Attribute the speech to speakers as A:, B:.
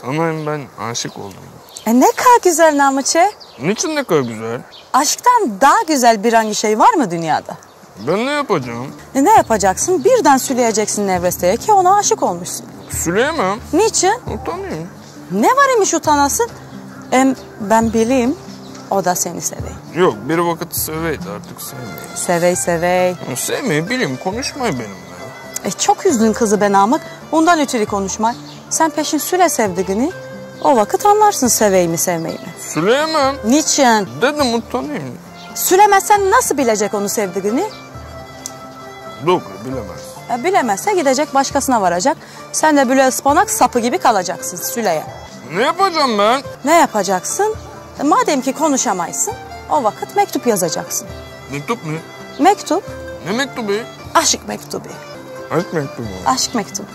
A: Sana ben aşık oldum.
B: E ne kadar güzel Namıçe.
A: Niçin ne kadar güzel?
B: Aşktan daha güzel bir hangi şey var mı dünyada?
A: Ben ne yapacağım?
B: E ne yapacaksın? Birden süleyeceksin Nevreste'ye ki ona aşık olmuşsun.
A: Süleyemem.
B: Niçin?
A: Utanayım.
B: Ne var imiş utanasın? Em, ben bileyim o da seni sevey.
A: Yok bir vakit seveydi artık sevmeyi.
B: Sevey sevey.
A: Sevmeyi bileyim konuşmayı benimle.
B: E çok üzdün kızı be Namık. Ondan ötürü konuşma. Sen peşin süre sevdiğini o vakit anlarsın sevey mi sevmeyi mi.
A: Süleyemem.
B: Niçin?
A: Dedim utanayım.
B: Sülemezsen nasıl bilecek onu sevdiğini?
A: Doğru bilemez.
B: E, bilemezse gidecek başkasına varacak. Sen de böyle ıspanak sapı gibi kalacaksın Süley'e.
A: Ne yapacağım ben?
B: Ne yapacaksın? E, madem ki konuşamaysın o vakit mektup yazacaksın.
A: Mektup mu?
B: Mektup,
A: Ne mektubu?
B: aşk mektubu.
A: Aşk mektubu.
B: Aşk mektubu.